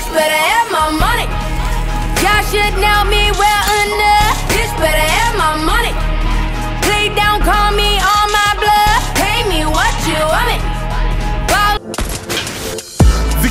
Bitch better have my money. Y'all should know me well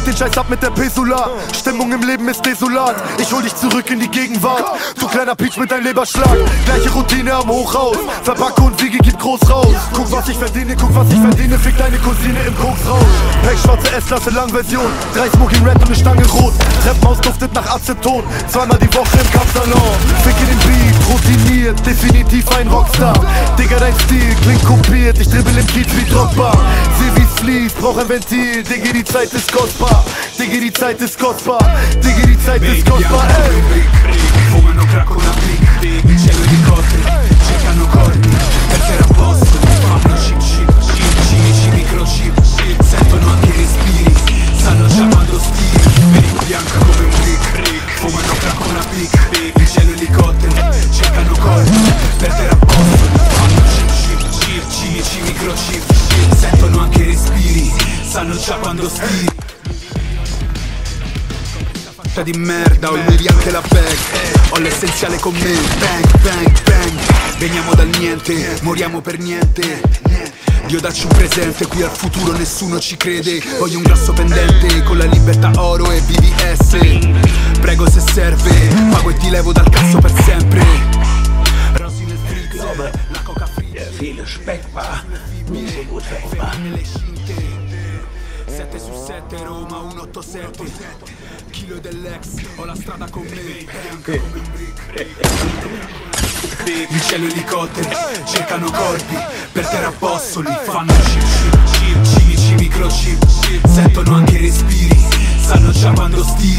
den Scheiß ab mit der Pesula. Stimmung im Leben ist desolat. Ich hol dich zurück in die Gegenwart. Du kleiner Peach mit deinem Leberschlag. Gleiche Routine am Hochhaus. Verpacke und wiege, gib groß raus. Guck, was ich verdiene, guck, was ich verdiene. Fick deine Cousine im Koksrausch. Pack schwarze S-Klasse, Langversion. Drei Smoking Red und eine Stange rot. Treppenhaus duftet nach Aceton. Zweimal die Woche im Kampfsalon. Ficke den Beat, routiniert. Definitiv ein Rockstar. Digga, dein Stil klingt kopiert. Ich dribbel im Kiez wie Drogba. Wie's fließt, brauch ein Ventil. Digga, die Zeit ist kostbar. Digga, die Zeit ist kostbar. Digga, die Zeit ist kostbar. Ey. Fumano crack una big big Cielo di cotte Cercano corpi Perché era posto Fanno chip chip chip chip microchip chip Sentono anche i respiri Sanno già quando stiri Vedi bianca come un brick Fumano crack una big big Cielo elicottero Cercano corpi Sentono anche i respiri Sanno già quando stiri di merda, ho il anche la bag. Ho l'essenziale con me, bang, bang, bang. Veniamo dal niente, moriamo per niente. Dio dacci un presente, qui al futuro nessuno ci crede. Voglio un grasso pendente, con la libertà oro e BVS Prego se serve, pago e ti levo dal cazzo per sempre viele Speck war nicht so gut Opa. 7 su 7 Roma 187 Chilo dell'ex Ho la strada con me Bianca come un brick Il cielo elicotteri Cercano corpi Per terra apostoli Fanno chip chip chip cimici microchip Sentono anche i respiri Sanno già quando stiri